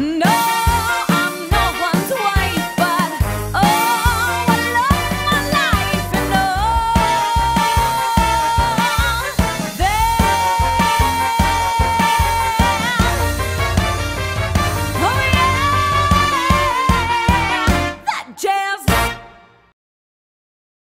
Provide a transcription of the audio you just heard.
No.